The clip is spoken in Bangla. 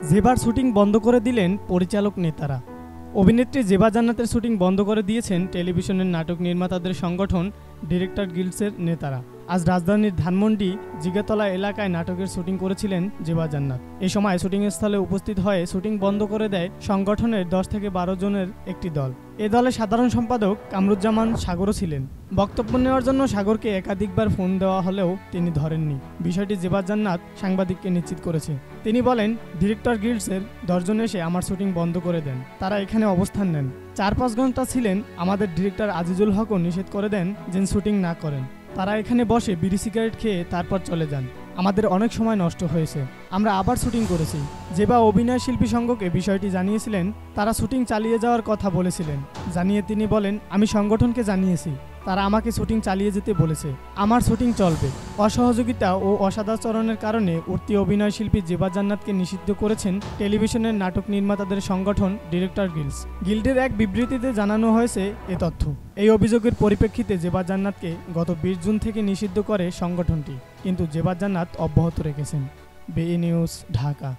জেবার শুটিং বন্ধ করে দিলেন পরিচালক নেতারা। অভিনেত্রী জেবা জান্নাতের শুটিং বন্ধ করে দিয়েছেন টেলিভিশনের নাটক নির্মাতাদের সংগঠন, ডিরেক্টর গিল্ডসের নেতারা। আজ রাজধানীর ধানমন্ডি জিগাতলা এলাকায় নাটকের শুটিং করেছিলেন জেবা জান্নাত। এই সময় স্থলে উপস্থিত হয়ে শুটিং বন্ধ করে দেয় সংগঠনের দশ থেকে বারো জনের একটি দল। এ দলের সাধারণ সম্পাদক কামরুজ্জামান সাগরও ছিলেন। বক্তব্য নেওয়ার জন্য সাগরকে একাধিকবার ফোন দেওয়া হলেও তিনি ধরেননি। বিষয়টি জেবা জান্নাত সাংবাদিককে নিশ্চিত করেছে। তিনি বলেন, ডিরেক্টর গিল্ডসের দশজন এসে আমার শুটিং বন্ধ করে দেন। তারা এখানে অবস্থান নেন। চার পাঁচ ঘণ্টা ছিলেন আমাদের ডিরেক্টর আজিজুল হকও নিষেধ করে দেন যেন শুটিং না করেন। তারা এখানে বসে বিড়ি সিগারেট খেয়ে তারপর চলে যান। আমাদের অনেক সময় নষ্ট হয়েছে। আমরা আবার শুটিং করেছি। যেবা অভিনয় শিল্পী সংঘকে বিষয়টি জানিয়েছিলেন, তারা শুটিং চালিয়ে যাওয়ার কথা বলেছিলেন। জানিয়ে তিনি বলেন, আমি সংগঠনকে জানিয়েছি। তারা আমাকে শুটিং চালিয়ে যেতে বলেছে। আমার শুটিং চলবে। অসহযোগিতা ও অসদাচরণের কারণে উঠতি অভিনয় শিল্পী জেবা জান্নাতকে নিষিদ্ধ করেছেন টেলিভিশনের নাটক নির্মাতাদের সংগঠন ডিরেক্টর গিল্ডস গিল্ডের এক বিবৃতিতে জানানো হয়েছে এ তথ্য। এই অভিযোগের পরিপ্রেক্ষিতে জেবা জান্নাতকে গত বিশ জুন থেকে নিষিদ্ধ করে সংগঠনটি। কিন্তু জেবা জান্নাত অব্যাহত রেখেছেন। বে নিউজ, ঢাকা।